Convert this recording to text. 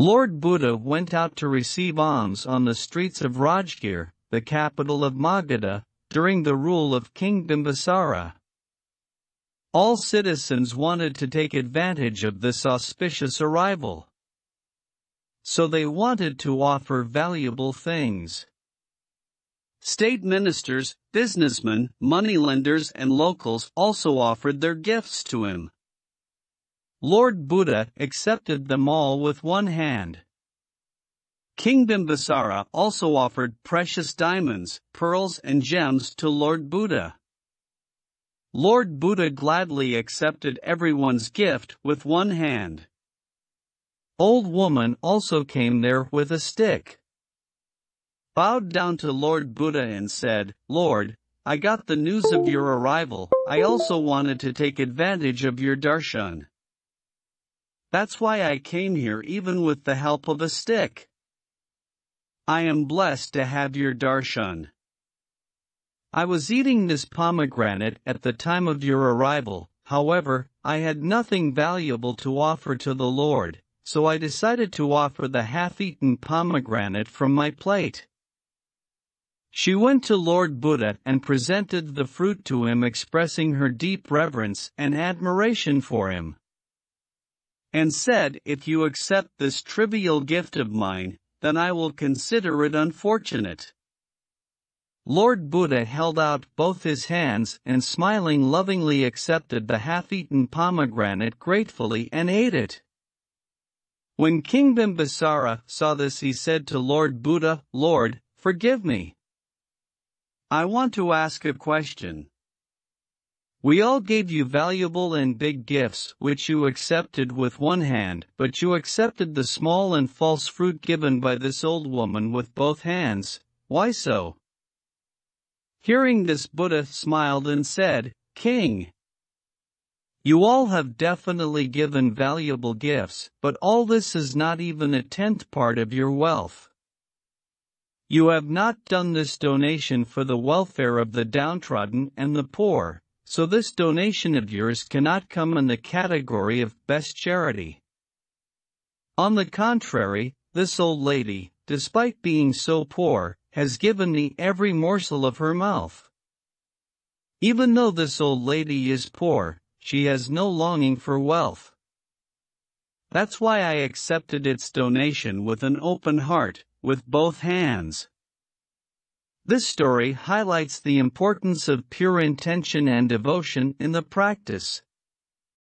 Lord Buddha went out to receive alms on the streets of Rajgir, the capital of Magadha, during the rule of King Bimbisara. All citizens wanted to take advantage of this auspicious arrival. So they wanted to offer valuable things. State ministers, businessmen, moneylenders and locals also offered their gifts to him. Lord Buddha accepted them all with one hand. King Bimbisara also offered precious diamonds, pearls and gems to Lord Buddha. Lord Buddha gladly accepted everyone's gift with one hand. Old woman also came there with a stick. Bowed down to Lord Buddha and said, Lord, I got the news of your arrival, I also wanted to take advantage of your darshan. That's why I came here even with the help of a stick. I am blessed to have your darshan. I was eating this pomegranate at the time of your arrival, however, I had nothing valuable to offer to the Lord, so I decided to offer the half-eaten pomegranate from my plate. She went to Lord Buddha and presented the fruit to him expressing her deep reverence and admiration for him and said, If you accept this trivial gift of mine, then I will consider it unfortunate. Lord Buddha held out both his hands and smiling lovingly accepted the half-eaten pomegranate gratefully and ate it. When King Bimbisara saw this he said to Lord Buddha, Lord, forgive me. I want to ask a question. We all gave you valuable and big gifts, which you accepted with one hand, but you accepted the small and false fruit given by this old woman with both hands. Why so? Hearing this Buddha smiled and said, King, you all have definitely given valuable gifts, but all this is not even a tenth part of your wealth. You have not done this donation for the welfare of the downtrodden and the poor, so this donation of yours cannot come in the category of best charity. On the contrary, this old lady, despite being so poor, has given me every morsel of her mouth. Even though this old lady is poor, she has no longing for wealth. That's why I accepted its donation with an open heart, with both hands. This story highlights the importance of pure intention and devotion in the practice.